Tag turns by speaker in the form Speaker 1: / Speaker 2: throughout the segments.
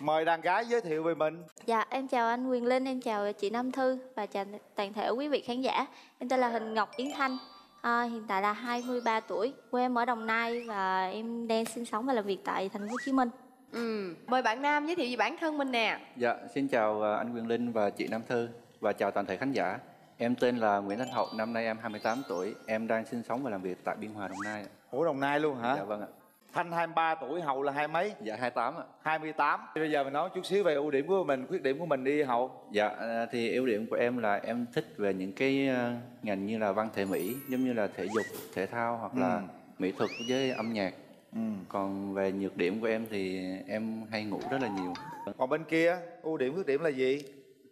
Speaker 1: mời đàn gái giới thiệu về mình
Speaker 2: Dạ, em chào anh Quyền Linh, em chào chị Nam Thư và chào toàn thể quý vị khán giả. Em tên là Hình Ngọc Yến Thanh, à, hiện tại là 23 tuổi, quê em ở Đồng Nai và em đang sinh sống và làm việc tại thành phố Hồ Chí Minh.
Speaker 3: Ừ. Mời bạn Nam giới thiệu về bản thân mình nè.
Speaker 4: Dạ, xin chào à, anh Quyền Linh và chị Nam Thư và chào toàn thể khán giả. Em tên là Nguyễn Thanh Hậu, năm nay em 28 tuổi. Em đang sinh sống và làm việc tại Biên Hòa, Đồng Nai.
Speaker 1: Ủa Đồng Nai luôn hả?
Speaker 4: Dạ vâng ạ.
Speaker 1: Thanh 23 tuổi, Hậu là hai mấy?
Speaker 4: Dạ 28 ạ.
Speaker 1: 28 Thì Bây giờ mình nói chút xíu về ưu điểm của mình, khuyết điểm của mình đi Hậu
Speaker 4: Dạ, à, thì ưu điểm của em là em thích về những cái à, ngành như là văn thể mỹ, giống như là thể dục, thể thao hoặc là
Speaker 1: Ừ.
Speaker 4: mỹ thuật với âm nhạc.
Speaker 1: ừ.
Speaker 4: Còn về nhược điểm của em thì em hay ngủ rất là nhiều.
Speaker 1: Còn bên kia, ưu điểm khuyết điểm là gì?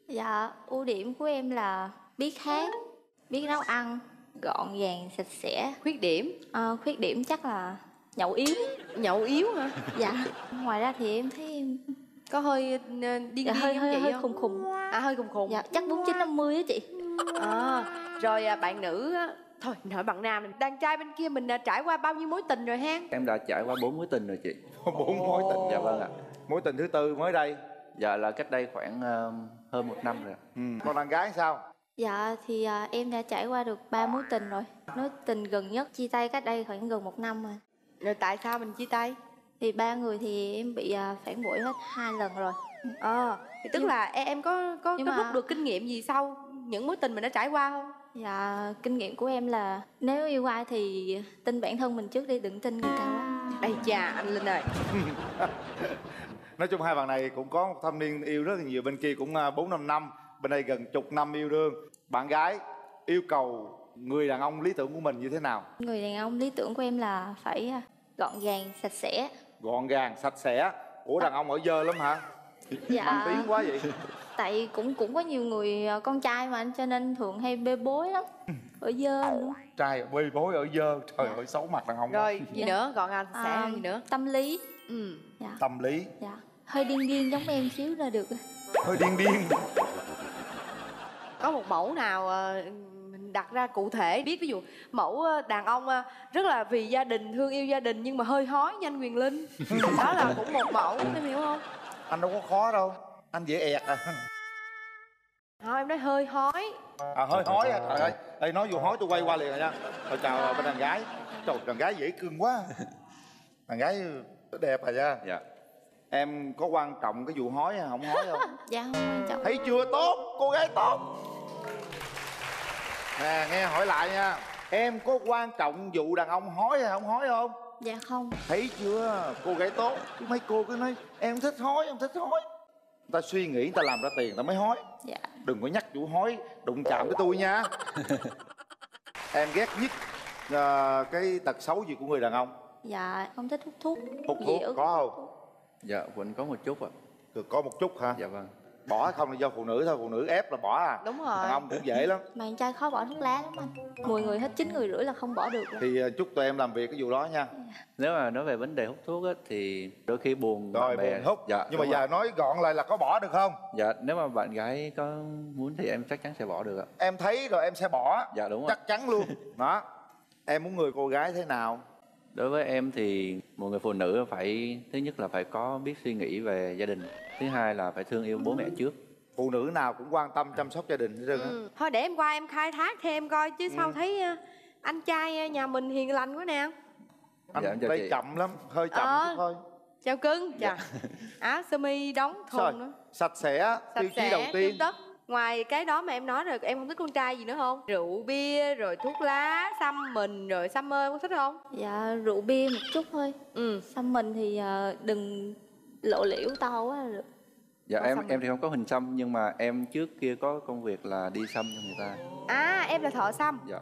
Speaker 2: Dạ, ưu điểm của em là biết hát, biết nấu ăn, gọn gàng, sạch sẽ.
Speaker 3: Khuyết điểm
Speaker 2: À, khuyết điểm chắc là nhậu yếu.
Speaker 3: nhậu yếu hả?
Speaker 2: Dạ. Ngoài ra thì em thấy em
Speaker 3: Có hơi ờ, điên điên
Speaker 2: dạ, hơi hơi
Speaker 3: chị
Speaker 2: hơi
Speaker 3: không?
Speaker 2: khùng khùng.
Speaker 3: À hơi khùng khùng.
Speaker 2: Dạ, chắc 49 50 á chị.
Speaker 3: À, rồi à, bạn nữ á, thôi hỏi bạn nam đàn trai bên kia mình à, trải qua bao nhiêu mối tình rồi ha?
Speaker 4: Em đã trải qua bốn mối tình rồi chị.
Speaker 1: Bốn mối tình
Speaker 4: Dạ vâng ạ.
Speaker 1: Mối tình thứ tư mới đây
Speaker 4: Dạ là cách đây khoảng à, hơn một năm rồi
Speaker 1: ừ. Còn đàn gái sao?
Speaker 2: Dạ thì à, em đã trải qua được ba mối tình rồi. Mối tình gần nhất chia tay cách đây khoảng gần một năm rồi.
Speaker 3: Rồi tại sao mình chia tay?
Speaker 2: Thì ba người thì em bị à, phản bội hết hai lần rồi.
Speaker 3: Ờ, thì tức
Speaker 2: Nhưng-
Speaker 3: là em, có có,
Speaker 2: Nhưng
Speaker 3: có
Speaker 2: mà-
Speaker 3: rút được kinh nghiệm gì sau những mối tình mình đã trải qua không?
Speaker 2: Dạ kinh nghiệm của em là nếu yêu ai thì tin bản thân mình trước đi đừng tin người ta quá.
Speaker 3: Ây chà anh Linh ơi
Speaker 1: Nói chung hai bạn này cũng có một thâm niên yêu rất là nhiều Bên kia cũng à, bốn năm năm Bên đây gần chục năm yêu đương Bạn gái yêu cầu người đàn ông lý tưởng của mình như thế nào?
Speaker 2: Người đàn ông lý tưởng của em là phải à, gọn gàng, sạch sẽ.
Speaker 1: Gọn gàng, sạch sẽ Ủa đàn ông ở dơ lắm hả?
Speaker 2: Dạ.
Speaker 1: Mang tiếng quá vậy
Speaker 2: Tại cũng cũng có nhiều người à, con trai mà anh cho nên thường hay bê bối lắm. Ở dơ nữa.
Speaker 1: Trai bê bối ở dơ Trời ơi xấu mặt đàn ông.
Speaker 3: Rồi gì
Speaker 2: Dạ.
Speaker 3: nữa gọn gàng sẽ
Speaker 2: À,
Speaker 3: gì nữa?
Speaker 2: Tâm lý.
Speaker 3: Ừ.
Speaker 2: Dạ.
Speaker 1: Tâm lý
Speaker 2: Dạ. Hơi điên điên giống em xíu là được.
Speaker 1: Hơi điên điên
Speaker 3: Có một mẫu nào ờ, mình đặt ra cụ thể. Biết ví dụ mẫu đàn ông rất là vì gia đình thương yêu gia đình nhưng mà hơi hói như anh Quyền Linh. Đó là cũng một mẫu em hiểu không?
Speaker 1: Anh đâu có khó đâu Anh dễ ẹt à.
Speaker 3: Thôi em nói hơi hói.
Speaker 1: À hơi hói à trời ơi. Ê nói vụ hói tôi quay qua liền rồi nha. Rồi chào bên đàn gái. Trời đàn gái dễ cưng quá. Đàn gái đẹp à nha.
Speaker 4: Dạ.
Speaker 1: Em có quan trọng cái vụ hói hay không hói không?
Speaker 2: Dạ không quan trọng.
Speaker 1: Thấy chưa? Tốt, cô gái tốt Nè nghe hỏi lại nha Em có quan trọng vụ đàn ông hói hay không hói không?
Speaker 2: Dạ không.
Speaker 1: Thấy chưa, cô gái tốt Chứ mấy cô cứ nói em thích hói, em thích hói Người ta suy nghĩ, người ta làm ra tiền, người ta mới hói
Speaker 2: Dạ.
Speaker 1: Đừng có nhắc vụ hói, đụng chạm tới tôi nha Em ghét nhất ờ, cái tật xấu gì của người đàn ông?
Speaker 2: Dạ không thích hút thuốc.
Speaker 1: Hút thuốc, có không?
Speaker 4: Dạ vẫn có một chút ạ.
Speaker 1: Được có một chút hả?
Speaker 4: Dạ vâng.
Speaker 1: Bỏ hay không là do phụ nữ thôi, phụ nữ ép là bỏ à
Speaker 3: đúng
Speaker 1: Đàn
Speaker 3: rồi
Speaker 1: ông cũng dễ lắm
Speaker 2: Mà anh trai khó bỏ thuốc lá lắm anh. 10 người hết 9 người rưỡi là không bỏ được. rồi.
Speaker 1: Thì ờ, chúc tụi em làm việc cái vụ đó nha
Speaker 4: Nếu mà nói về vấn đề hút thuốc á, thì đôi khi buồn
Speaker 1: Rồi
Speaker 4: bạn bè.
Speaker 1: buồn hút
Speaker 4: Dạ,
Speaker 1: Nhưng mà giờ nói gọn lại là có bỏ được không?
Speaker 4: Dạ, nếu mà bạn gái có muốn thì em chắc chắn sẽ bỏ được ạ.
Speaker 1: Em thấy rồi em sẽ bỏ
Speaker 4: Dạ đúng ạ.
Speaker 1: Chắc chắn luôn Đó Em muốn người cô gái thế nào?
Speaker 4: Đối với em thì một người phụ nữ phải thứ nhất là phải có biết suy nghĩ về gia đình, thứ hai là phải thương yêu bố mẹ trước.
Speaker 1: Phụ nữ nào cũng quan tâm chăm sóc gia đình hết trơn
Speaker 3: ừ. thôi để em qua em khai thác thêm coi chứ
Speaker 1: Ừ.
Speaker 3: sao thấy ờ, anh trai ờ, nhà mình hiền lành quá nè
Speaker 1: Anh
Speaker 4: Dạ,
Speaker 1: đây
Speaker 4: chị.
Speaker 1: chậm lắm, hơi chậm
Speaker 3: Ờ.
Speaker 1: chút thôi
Speaker 3: chào cưng chà áo sơ mi đóng thun nữa
Speaker 1: sạch sẽ,
Speaker 3: sạch
Speaker 1: tiêu chí
Speaker 3: sẽ
Speaker 1: đầu tiên
Speaker 3: tất ngoài cái đó mà em nói rồi em không thích con trai gì nữa không rượu bia rồi thuốc lá xăm mình rồi xăm mơ có thích không
Speaker 2: Dạ rượu bia một chút thôi.
Speaker 3: ừ
Speaker 2: Xăm mình thì à, đừng lộ liễu to quá là được.
Speaker 4: Dạ em em thì không có hình xăm nhưng mà em trước kia có công việc là đi xăm cho người ta.
Speaker 3: à em là thợ xăm
Speaker 4: Dạ.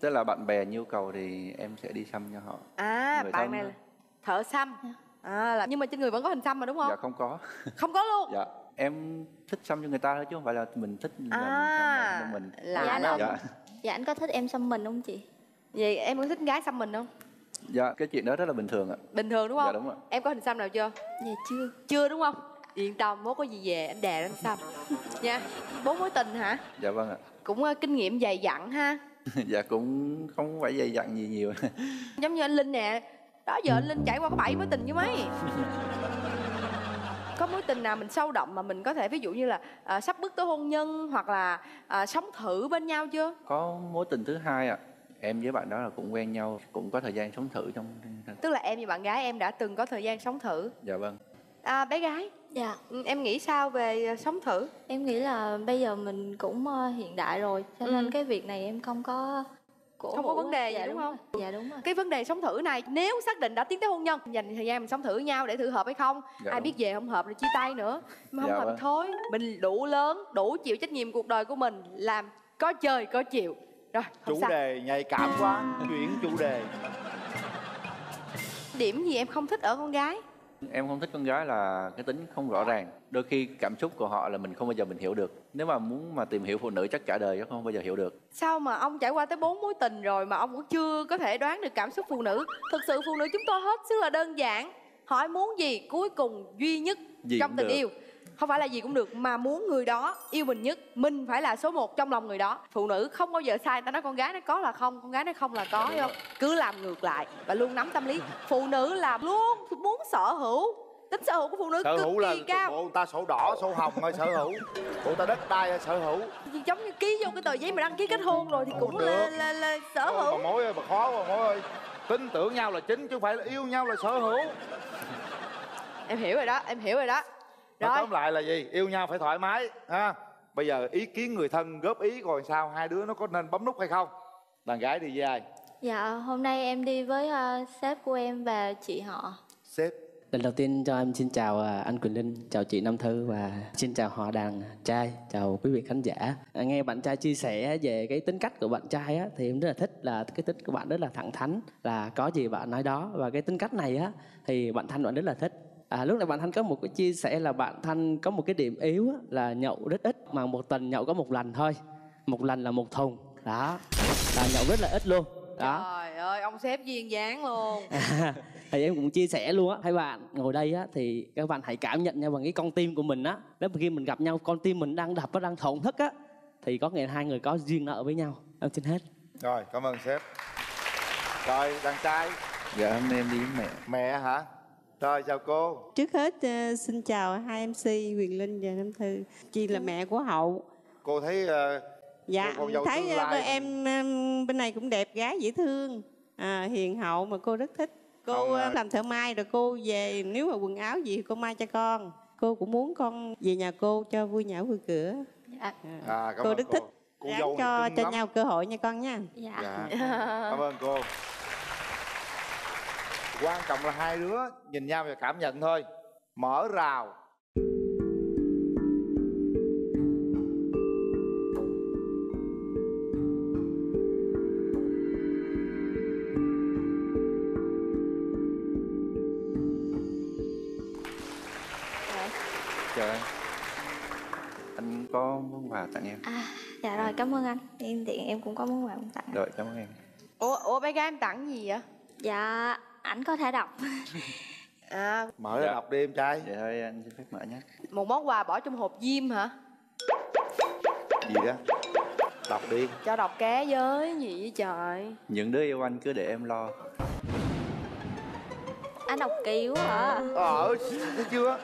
Speaker 4: Tức là bạn bè nhu cầu thì em sẽ đi xăm cho họ.
Speaker 3: à
Speaker 4: Người
Speaker 3: bạn này là thợ xăm à là nhưng mà trên người vẫn có hình xăm mà đúng không
Speaker 4: Dạ không có.
Speaker 3: không có luôn
Speaker 4: Dạ. Em thích xăm cho người ta thôi chứ không phải là mình thích làm
Speaker 3: À,
Speaker 4: xăm mình.
Speaker 3: là
Speaker 2: Dạ,
Speaker 3: nó-
Speaker 4: Dạ.
Speaker 2: Dạ anh có thích em xăm mình không chị?
Speaker 3: vậy em có thích gái xăm mình không
Speaker 4: Dạ, cái chuyện đó rất là bình thường ạ.
Speaker 3: bình thường đúng không
Speaker 4: Dạ, đúng ạ.
Speaker 3: em có hình xăm nào chưa
Speaker 2: Dạ chưa.
Speaker 3: chưa đúng không yên tâm mốt có gì về anh đè anh xăm nha bốn mối tình hả
Speaker 4: Dạ vâng ạ.
Speaker 3: cũng ờ, kinh nghiệm dày dặn ha
Speaker 4: dạ cũng không phải dày dặn gì nhiều.
Speaker 3: giống như anh linh nè đó giờ anh linh trải qua có bảy mối tình với mấy có mối tình nào mình sâu đậm mà mình có thể ví dụ như là à, sắp bước tới hôn nhân hoặc là à, sống thử bên nhau chưa?
Speaker 4: Có mối tình thứ hai ạ. Em với bạn đó là cũng quen nhau cũng có thời gian sống thử trong
Speaker 3: tức là em và bạn gái em đã từng có thời gian sống thử?
Speaker 4: Dạ vâng.
Speaker 3: À, bé gái?
Speaker 2: Dạ.
Speaker 3: Ừ, em nghĩ sao về à, sống thử?
Speaker 2: Em nghĩ là bây giờ mình cũng ờ, hiện đại rồi cho nên
Speaker 3: Ừ.
Speaker 2: cái việc này em không có cổ
Speaker 3: Không có vấn đề
Speaker 2: á.
Speaker 3: gì,
Speaker 2: dạ,
Speaker 3: đúng không?
Speaker 2: rồi. dạ đúng rồi
Speaker 3: cái vấn đề sống thử này nếu xác định đã tiến tới hôn nhân dành thời gian mình sống thử với nhau để thử hợp hay không
Speaker 4: Dạ
Speaker 3: ai
Speaker 4: đúng.
Speaker 3: biết về không hợp rồi chia tay nữa mà không
Speaker 4: Dạ
Speaker 3: hợp
Speaker 4: vâng.
Speaker 3: thôi mình đủ lớn đủ chịu trách nhiệm cuộc đời của mình làm có chơi có chịu rồi không
Speaker 1: chủ
Speaker 3: sao
Speaker 1: đề nhạy cảm quá chuyển chủ đề
Speaker 3: điểm gì em không thích ở con gái
Speaker 4: em không thích con gái là cái tính không rõ ràng. Đôi khi cảm xúc của họ là mình không bao giờ mình hiểu được. Nếu mà muốn mà tìm hiểu phụ nữ chắc cả đời chắc không bao giờ hiểu được.
Speaker 3: Sao mà ông trải qua tới bốn mối tình rồi mà ông cũng chưa có thể đoán được cảm xúc phụ nữ? Thực sự phụ nữ chúng tôi hết sức là đơn giản. Hỏi muốn gì cuối cùng duy nhất
Speaker 4: Gì
Speaker 3: trong tình
Speaker 4: được.
Speaker 3: yêu không phải là gì cũng được mà muốn người đó yêu mình nhất mình phải là số một trong lòng người đó. Phụ nữ không bao giờ sai ta nói con gái nó có là không con gái nó không là có hiểu không? Cứ làm ngược lại và luôn nắm tâm lý. Phụ nữ là luôn muốn sở hữu. Tính sở hữu của phụ nữ
Speaker 1: sở
Speaker 3: cực
Speaker 1: hữu là
Speaker 3: kỳ cao.
Speaker 1: bộ ta sổ đỏ sổ hồng thôi sở hữu. Bộ ta đất đai sở hữu.
Speaker 3: Giống như ký vô cái tờ giấy mà đăng ký kết hôn rồi thì cũng là, là, là sở
Speaker 1: Ôi,
Speaker 3: hữu.
Speaker 1: bà mối ơi bà khó bà mối ơi. Tin tưởng nhau là chính chứ không phải là yêu nhau là sở hữu.
Speaker 3: Em hiểu rồi đó em hiểu rồi đó
Speaker 1: Nói
Speaker 3: rồi.
Speaker 1: tóm lại là gì? Yêu nhau phải thoải mái ha? Bây giờ ý kiến người thân góp ý coi sao hai đứa nó có nên bấm nút hay không? Đàn gái đi với ai?
Speaker 2: Dạ hôm nay em đi với ờ, sếp của em và chị họ.
Speaker 1: Sếp.
Speaker 5: Lần đầu tiên cho em xin chào à, anh Quỳnh Linh, chào chị Nam Thư và xin chào họ đàn trai, chào quý vị khán giả. À, Nghe bạn trai chia sẻ về cái tính cách của bạn trai á, thì em rất là thích là cái tính của bạn rất là thẳng thắn, là có gì bạn nói đó. Và cái tính cách này á thì bạn Thanh bạn rất là thích. À, lúc này bạn Thanh có một cái chia sẻ là bạn Thanh có một cái điểm yếu á, là nhậu rất ít mà một tuần nhậu có một lần thôi, một lần là một thùng, đó là nhậu rất là ít luôn. Đó.
Speaker 3: trời ơi ông sếp duyên dáng luôn.
Speaker 5: Thì em cũng chia sẻ luôn á. Hai bạn ngồi đây á thì các bạn hãy cảm nhận nhau bằng cái con tim của mình á. Nếu mà khi mình gặp nhau con tim mình đang đập và đang thổn thức á thì có nghĩa hai người có duyên nợ với nhau. Em xin hết.
Speaker 1: Rồi cảm ơn sếp. Rồi đàn trai.
Speaker 4: Dạ hôm nay em đi với mẹ.
Speaker 1: Mẹ hả rồi chào cô
Speaker 6: Trước hết ờ, xin chào hai MC Quyền Linh và Nam Thư. Chị là mẹ của Hậu.
Speaker 1: cô thấy ờ,
Speaker 6: Dạ,
Speaker 1: Cô con
Speaker 6: thấy ờ, em bên này cũng đẹp gái dễ thương, à, hiền hậu mà cô rất thích. Cô
Speaker 1: Không, à.
Speaker 6: làm thợ may rồi cô về nếu mà quần áo gì cô may cho con. Cô cũng muốn con về nhà cô cho vui nhã vui cửa.
Speaker 2: dạ
Speaker 1: à, cảm
Speaker 6: cô rất
Speaker 1: cô.
Speaker 6: thích.
Speaker 1: cô
Speaker 6: Ráng
Speaker 1: dâu
Speaker 6: cho cho
Speaker 1: lắm.
Speaker 6: nhau cơ hội nha con nha.
Speaker 2: dạ
Speaker 1: dạ cảm ơn cô quan trọng là hai đứa nhìn nhau và cảm nhận thôi. Mở rào.
Speaker 4: Anh có món quà tặng em?
Speaker 2: À dạ rồi cảm ơn anh. Em thì em cũng có món quà muốn tặng
Speaker 4: rồi cảm ơn em.
Speaker 3: Ủa ủa bé gái em tặng gì vậy?
Speaker 2: Dạ ảnh có thể đọc.
Speaker 3: À.
Speaker 1: Mở ra
Speaker 4: Dạ.
Speaker 1: đọc đi em trai.
Speaker 4: Vậy thôi anh xin phép mở nhé.
Speaker 3: Một món quà bỏ trong hộp diêm hả?
Speaker 1: Gì đó. Đọc đi.
Speaker 3: Cho đọc ké với gì vậy trời?
Speaker 4: Những đứa yêu anh cứ để em lo.
Speaker 2: Anh đọc kỳ quá à
Speaker 1: ờ thấy chưa?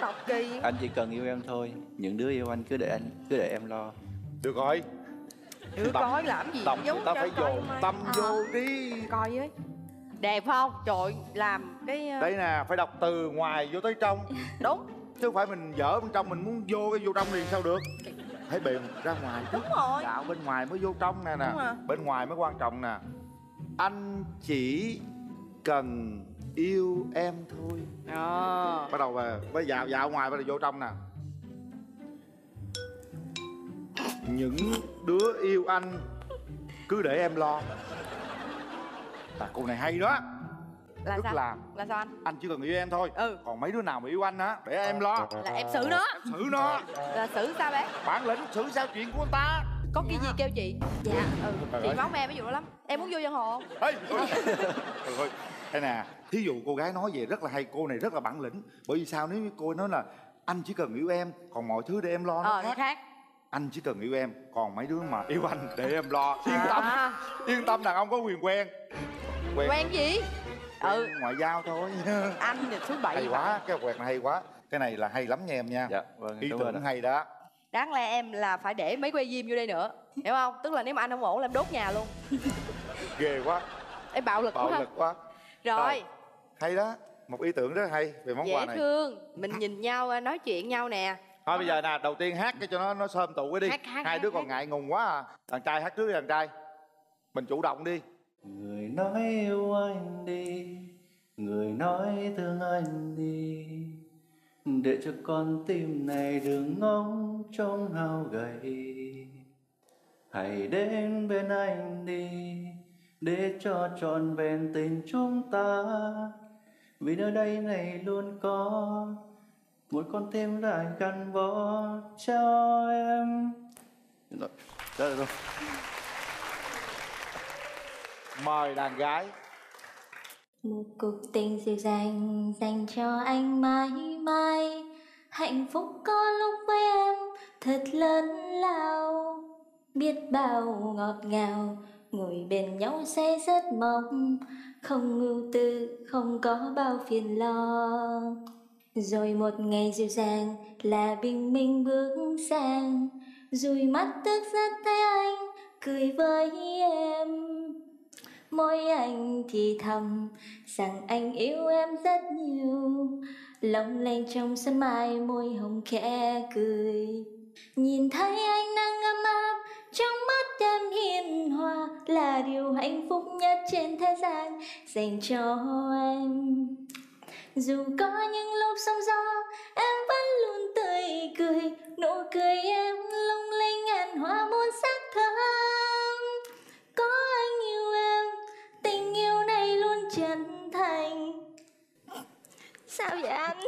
Speaker 3: Đọc kỳ
Speaker 4: anh chỉ cần yêu em thôi. Những đứa yêu anh cứ để anh cứ để em lo.
Speaker 1: Được rồi.
Speaker 3: Đứa
Speaker 1: đọc-
Speaker 3: coi làm gì
Speaker 1: đọc người ta phải dồn tâm
Speaker 2: À.
Speaker 1: vô đi.
Speaker 3: Coi với đẹp không? Trời làm cái ờ,
Speaker 1: đây nè phải đọc từ ngoài vô tới trong.
Speaker 3: Đúng.
Speaker 1: Chứ không phải mình dở bên trong mình muốn vô cái vô trong liền sao được? Thấy bề ra ngoài
Speaker 3: đúng rồi.
Speaker 1: Dạo bên ngoài mới vô trong nè nè. Bên ngoài mới quan trọng nè. Anh chỉ cần yêu em thôi.
Speaker 3: Ờ.
Speaker 1: Bắt đầu về với dạo dạo ngoài bắt đầu vô trong nè. Những đứa yêu anh cứ để em lo à cô này hay đó.
Speaker 3: Là
Speaker 1: rất
Speaker 3: sao?
Speaker 1: làm
Speaker 3: là sao anh?
Speaker 1: anh chỉ cần yêu em thôi.
Speaker 3: Ừ.
Speaker 1: Còn mấy đứa nào mà yêu anh á để em lo.
Speaker 3: Là em xử nó.
Speaker 1: Xử nó.
Speaker 3: Là xử sao bé?
Speaker 1: Bản lĩnh xử sao chuyện của anh ta.
Speaker 3: Có cái gì kêu chị?
Speaker 2: Dạ.
Speaker 3: Ừ.
Speaker 1: Trời
Speaker 3: chị
Speaker 1: ơi.
Speaker 3: máu me ví dụ lắm. Em muốn vô dân hồ
Speaker 1: Ê. Thôi, thôi. đây nè thí dụ cô gái nói về rất là hay cô này rất là bản lĩnh. Bởi vì sao? Nếu như cô nói là anh chỉ cần yêu em còn mọi thứ để em lo nó
Speaker 3: ờ
Speaker 1: khác.
Speaker 3: khác.
Speaker 1: Anh chỉ cần yêu em còn mấy đứa mà yêu anh để em lo. Yên tâm.
Speaker 3: À,
Speaker 1: yên tâm đàn ông có quyền quen
Speaker 3: quen gì? Ừ.
Speaker 1: ngoại giao thôi.
Speaker 3: Anh thì số bảy
Speaker 1: hay quá cái quẹt này hay quá. Cái này là hay lắm nha em nha.
Speaker 4: Dạ vâng
Speaker 1: ý tưởng hay đó.
Speaker 3: Đáng lẽ em là phải để mấy que diêm vô đây nữa hiểu không? Tức là nếu mà anh không ổn là em đốt nhà luôn.
Speaker 1: Ghê quá.
Speaker 3: Em bạo lực
Speaker 1: bạo
Speaker 3: quá
Speaker 1: lực quá.
Speaker 3: Rồi.
Speaker 1: Rồi. hay đó. Một ý tưởng rất hay về món quà
Speaker 3: dễ
Speaker 1: này.
Speaker 3: thương. Mình nhìn nhau nói chuyện nhau nè.
Speaker 1: Thôi bây giờ nè đầu tiên hát cái cho nó nó sơm tụ cái đi.
Speaker 3: Hát, hát,
Speaker 1: hai
Speaker 3: hát,
Speaker 1: đứa còn
Speaker 3: hát.
Speaker 1: ngại ngùng quá à. Đàn trai hát trước đi đàn trai. Mình chủ động đi
Speaker 4: Người nói yêu anh đi Người nói thương anh đi. Để cho con tim này đừng ngóng trông hao gầy. Hãy đến bên anh đi Để cho trọn vẹn tình chúng ta. Vì nơi đây này luôn có Một con tim lại gắn bó cho em. Rồi, đó là rồi
Speaker 1: mời đàn gái.
Speaker 2: Một cuộc tình dịu dàng dành cho anh mãi mãi. Hạnh phúc có lúc với em thật lớn lao. Biết bao ngọt ngào Ngồi bên nhau sẽ rất mong. Không ưu tư, không có bao phiền lo. Rồi một ngày dịu dàng là bình minh bước sang. Rồi mắt tức giấc thấy anh cười với em. Môi anh thì thầm rằng anh yêu em rất nhiều. Lòng lanh trong sân mai môi hồng khẽ cười. Nhìn thấy anh đang ấm áp, trong mắt em hiền hòa Là điều hạnh phúc nhất trên thế gian dành cho em. Dù có những lúc sóng gió, em vẫn luôn tươi cười. Nụ cười em lung linh ngàn hoa muôn sắc thơm. Sao vậy anh?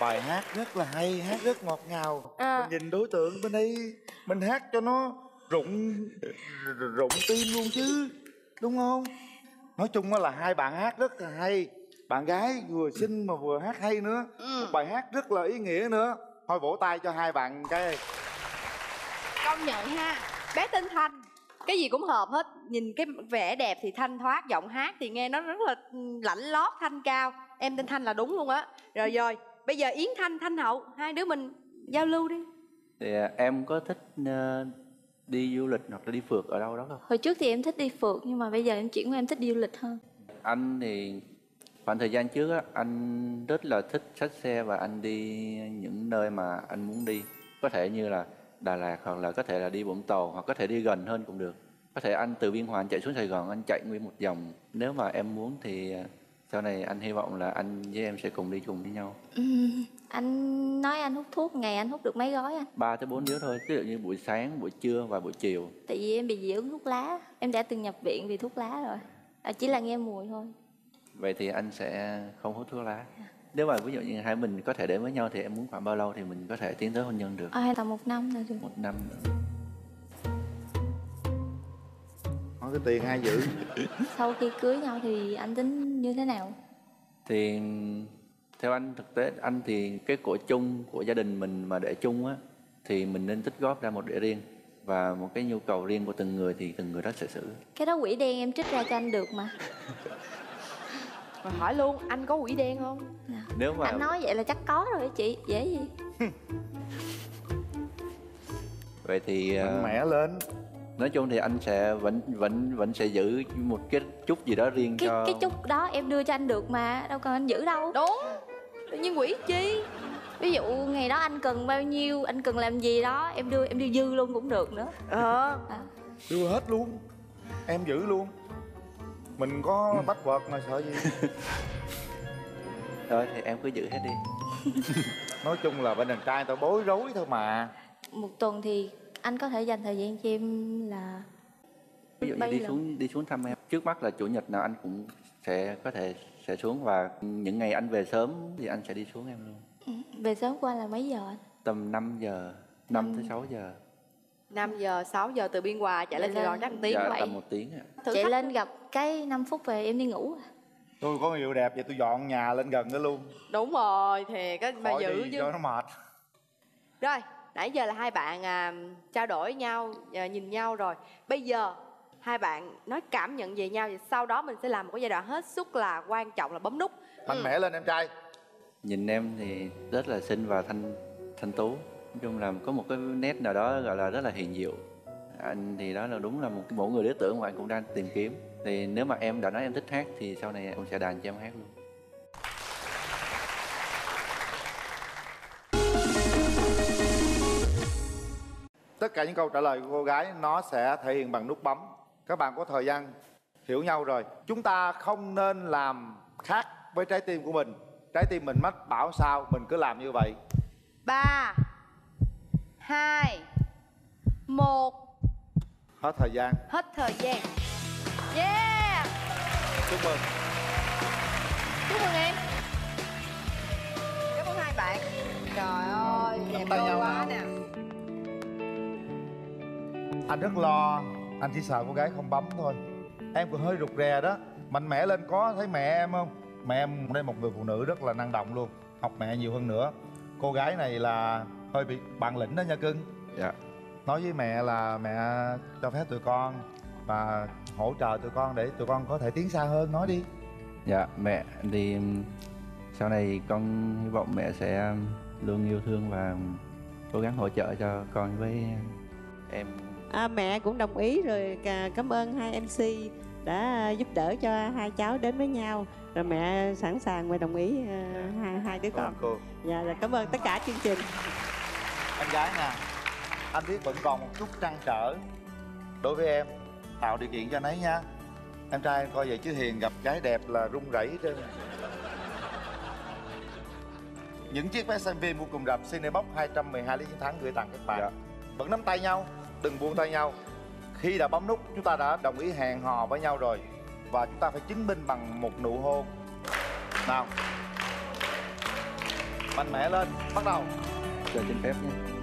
Speaker 1: Bài hát rất là hay hát rất ngọt ngào.
Speaker 3: À.
Speaker 1: mình nhìn đối tượng bên đây mình hát cho nó rụng rụng tim luôn chứ đúng không? Nói chung là hai bạn hát rất là hay. Bạn gái vừa xinh mà vừa hát hay nữa.
Speaker 3: Ừ.
Speaker 1: bài hát rất là ý nghĩa nữa. Thôi vỗ tay cho hai bạn cái.
Speaker 3: Công nhận ha. Bé tên thanh cái gì cũng hợp hết. Nhìn cái vẻ đẹp thì thanh thoát giọng hát thì nghe nó rất là ừ, lạnh lót thanh cao. Em tên thanh là đúng luôn á. Rồi rồi bây giờ yến thanh thanh hậu hai đứa mình giao lưu đi.
Speaker 4: Thì à, em có thích ờ, đi du lịch hoặc là đi phượt ở đâu đó không?
Speaker 2: hồi trước thì em thích đi phượt nhưng mà bây giờ em chuyển qua em thích đi du lịch hơn.
Speaker 4: Anh thì khoảng thời gian trước á, anh rất là thích xách xe và anh đi những nơi mà anh muốn đi. Có thể như là Đà Lạt hoặc là có thể là đi Vũng Tàu hoặc có thể đi gần hơn cũng được. Có thể anh từ Biên Hòa anh chạy xuống Sài Gòn anh chạy nguyên một vòng. Nếu mà em muốn thì à, sau này anh hy vọng là anh với em sẽ cùng đi chung với nhau.
Speaker 2: Ừm, anh nói anh hút thuốc ngày anh hút được mấy gói anh
Speaker 4: ba tới bốn điếu thôi, ví dụ như buổi sáng, buổi trưa và buổi chiều.
Speaker 2: tại vì em bị dị ứng thuốc lá em đã từng nhập viện vì thuốc lá rồi à, chỉ là nghe mùi thôi
Speaker 4: Vậy thì anh sẽ không hút thuốc lá. Nếu mà ví dụ như hai mình có thể đến với nhau thì em muốn khoảng bao lâu thì mình có thể tiến tới hôn nhân được?
Speaker 2: à, hay là một năm là được
Speaker 4: Một năm nữa.
Speaker 1: nói cái tiền hai giữ
Speaker 2: sau khi cưới nhau thì anh tính như thế nào
Speaker 4: Thì theo anh thực tế anh thì cái của chung của gia đình mình mà để chung á thì mình nên tích góp ra một để riêng và một cái nhu cầu riêng của từng người thì từng người đó sẽ xử.
Speaker 2: cái đó quỷ đen em trích ra cho anh được mà
Speaker 3: rồi hỏi luôn anh có quỷ đen không?
Speaker 4: Nếu mà
Speaker 2: anh nói vậy là chắc có rồi chị dễ gì.
Speaker 4: Vậy thì
Speaker 1: mạnh
Speaker 4: ờ,
Speaker 1: mẽ lên.
Speaker 4: nói chung thì anh sẽ vẫn vẫn vẫn sẽ giữ một cái chút gì đó riêng
Speaker 2: cái
Speaker 4: cho
Speaker 2: cái chút đó em đưa cho anh được mà đâu cần anh giữ đâu.
Speaker 3: Đúng. Tự nhiên quỷ chi?
Speaker 2: Ví dụ ngày đó anh cần bao nhiêu anh cần làm gì đó em đưa em đưa dư luôn cũng được nữa.
Speaker 3: Ờ.
Speaker 2: À.
Speaker 1: đưa hết luôn. Em giữ luôn mình có bách vật mà sợ gì
Speaker 4: Thôi thì em cứ giữ hết đi.
Speaker 1: nói chung là bên đàn trai tao bối rối thôi mà
Speaker 2: một tuần thì anh có thể dành thời gian cho em là
Speaker 4: Ví dụ như đi
Speaker 2: nhiêu
Speaker 4: xuống đi xuống thăm em. Trước mắt là chủ nhật nào anh cũng sẽ có thể sẽ xuống và những ngày anh về sớm thì anh sẽ đi xuống em luôn.
Speaker 2: Ừ, về sớm qua là mấy giờ anh
Speaker 4: Tầm 5 giờ, 5 tới 6 giờ.
Speaker 3: 5 giờ 6 giờ từ biên hòa chạy lên sài gòn
Speaker 2: lên.
Speaker 3: chắc một tiếng
Speaker 4: dạ,
Speaker 3: vậy.
Speaker 4: tầm một tiếng ạ.
Speaker 3: Thử
Speaker 2: chạy lên gặp cái 5 phút về em đi ngủ à.
Speaker 1: tôi có người yêu đẹp vậy tôi dọn nhà lên gần đó luôn.
Speaker 3: Đúng rồi thì cái mà giữ
Speaker 1: đi
Speaker 3: chứ.
Speaker 1: cho nó mệt.
Speaker 3: Rồi nãy giờ là hai bạn à, trao đổi nhau à, nhìn nhau rồi. Bây giờ hai bạn nói cảm nhận về nhau và sau đó mình sẽ làm một cái giai đoạn hết sức là quan trọng là bấm nút.
Speaker 1: Mạnh mẽ lên em trai.
Speaker 4: Nhìn em thì rất là xinh và thanh thanh tú chung là có một cái nét nào đó gọi là rất là hiền diệu. Anh thì đó là đúng là một mẫu người lý tưởng mà anh cũng đang tìm kiếm. Thì nếu mà em đã nói em thích hát thì sau này em sẽ đàn cho em hát luôn.
Speaker 1: Tất cả những câu trả lời của cô gái nó sẽ thể hiện bằng nút bấm. Các bạn có thời gian hiểu nhau rồi. Chúng ta không nên làm khác với trái tim của mình. Trái tim mình mách bảo sao mình cứ làm như vậy.
Speaker 3: Ba hai. Một.
Speaker 1: Hết thời gian.
Speaker 3: Hết thời gian. Yeah.
Speaker 1: Chúc mừng.
Speaker 3: Chúc mừng em. Cảm ơn hai bạn. Trời ơi đẹp đôi quá nè.
Speaker 1: Anh rất lo. Anh chỉ sợ cô gái không bấm thôi. Em cũng hơi rụt rè đó. Mạnh mẽ lên có thấy mẹ em không? Mẹ em đây một người phụ nữ rất là năng động luôn. Học mẹ nhiều hơn nữa. Cô gái này là hơi bị bản lĩnh đó nha cưng.
Speaker 4: Dạ.
Speaker 1: Nói với mẹ là mẹ cho phép tụi con và hỗ trợ tụi con để tụi con có thể tiến xa hơn nói đi.
Speaker 4: Dạ mẹ thì sau này con hy vọng mẹ sẽ luôn yêu thương và cố gắng hỗ trợ cho con với em.
Speaker 6: À, mẹ cũng đồng ý rồi cả- cảm ơn hai MC đã giúp đỡ cho hai cháu đến với nhau. Rồi mẹ sẵn sàng và đồng ý ờ, hai hai đứa con.
Speaker 1: Cô.
Speaker 6: Dạ rồi cảm ơn tất cả chương trình
Speaker 1: em gái nè anh biết vẫn còn một chút trăn trở. Đối với em tạo điều kiện cho anh ấy nha. Em trai coi vậy chứ hiền gặp gái đẹp là run rẩy trơn những chiếc vé xem phim của cùng rạp Cinebox 212 lý chiến thắng gửi tặng các bạn.
Speaker 4: Dạ.
Speaker 1: vẫn nắm tay nhau đừng buông tay nhau. Khi đã bấm nút chúng ta đã đồng ý hẹn hò với nhau rồi. Và chúng ta phải chứng minh bằng một nụ hôn. Nào. Mạnh mẽ lên bắt đầu
Speaker 4: cho xin phép nhé.